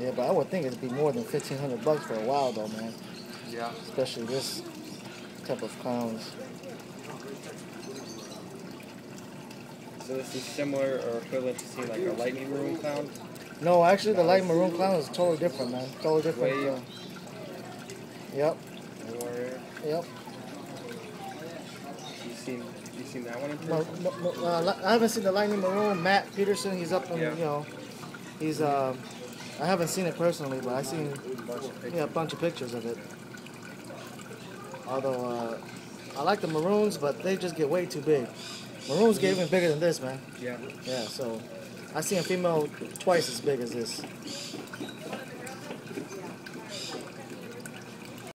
Yeah, but I would think it'd be more than fifteen hundred bucks for a while though, man. Yeah. Especially this type of clowns. So this is similar or equivalent to see like a lightning maroon clown. No, actually, the light maroon clown is totally different, man. Totally different. Uh, yep, yep. You seen you seen that one in No, person? no, uh, I haven't seen the lightning maroon. Matt Pedersen, he's up in, Yeah. you know, he's um, I haven't seen it personally, but I seen bunch yeah a bunch of pictures of it. Although uh, I like the maroons, but they just get way too big. Maroons get even bigger than this, man. Yeah. Yeah, so I seen a female twice as big as this.